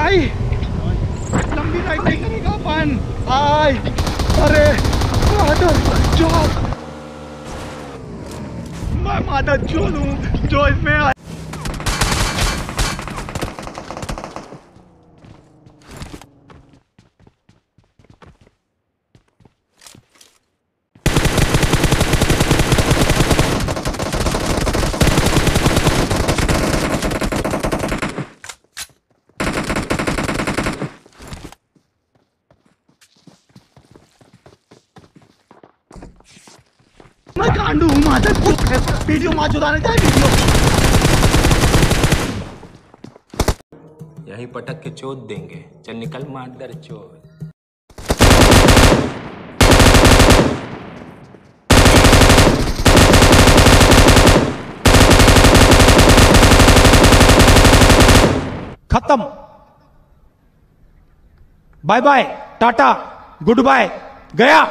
Ay! Lambit ay may kanikapan! Ay! Pare! Mother! Joy! My mother, Joy! Joy, mẹ. मैं कांडू हूँ चौक video मार चुदाने जाए video. यही पटक के चोट देंगे। चल निकल मादर चोट खत्म। Bye bye Tata goodbye गया।